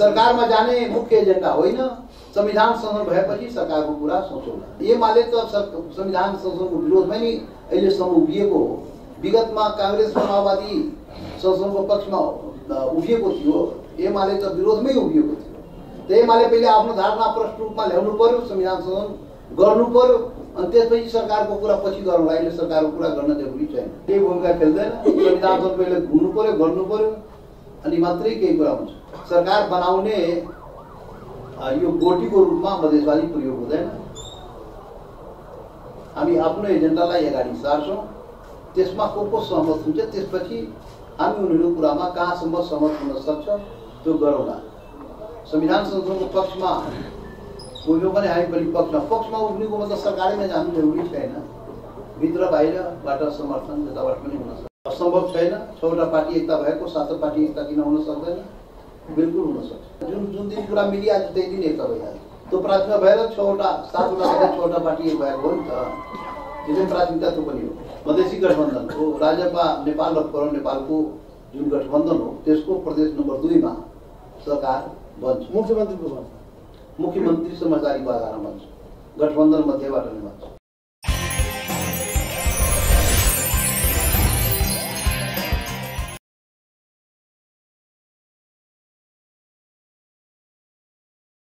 सरकारमा जाने मुख्य एजेन्डा होइन संविधान संशोधन भएपछि सरकारको कुरा सोचौँला एमाले त सर- संविधान संशोधनको विरोधमै नि अहिलेसम्म उभिएको हो विगतमा काङ्ग्रेस र माओवादी संशोधनको पक्षमा उभिएको थियो एमाले त विरोधमै उभिएको थियो। त एमाले पहिले आफ्नो धारणा प्रष्ट रूपमा ल्याउनु पर्यो संविधान संशोधन गर्नु पर्यो अनि त्यसपछि सरकारको कुरा पछि गरौँला अहिले सरकारको कुरा गर्न जरुरी छैन। केही भूमिका खेल्दैन? संविधान संशोधन पहिले घुम्नु पर्यो गर्नु पर्यो। अनि मात्रै केही कुरा हुन्छ। सरकार बनाउने यो गोटीको रूपमा मधेसवादी प्रयोग हुँदैन। हामी आफ्नो एजेन्डालाई अगाडि सार्छौँ। त्यसमा को को सहमत हुन्छ त्यसपछि हामी उनीहरू कुरामा कहाँसम्म सहमत हुन सक्छ त्यो गरौँला। संविधान संशोधनको पक्षमा उभियो भने हामी पनि पक्षमा पक्षमा उभिनुको मतलब सरकारैमा जानु जरुरी छैन। भित्र बाहिरबाट समर्थन यताबाट पनि हुन असम्भव छैन। छवटा पार्टी एकता भएको सातौँ पार्टी एकता किन हुन सक्दैन? बिल्कुल हुन सक्छ। जुन जुन दिन कुरा मिलिहाल्छ त्यही दिन एकता भइहाल्छ। त्यो प्राथमिकता भएर छवटा सातवटा छवटा पार्टी एक भएको हो नि त। त्यो चाहिँ प्राथमिकता त्यो पनि हो। मधेसी गठबन्धनको राजपा नेपाल र फरम नेपालको जुन गठबन्धन हो त्यसको प्रदेश नम्बर दुईमा सरकार बन्छ। मुख्यमन्त्रीको भन्छ मुख्यमन्त्री समझदारीको आधारमा बन्छ। गठबन्धन मध्येबाट नै बन्छ।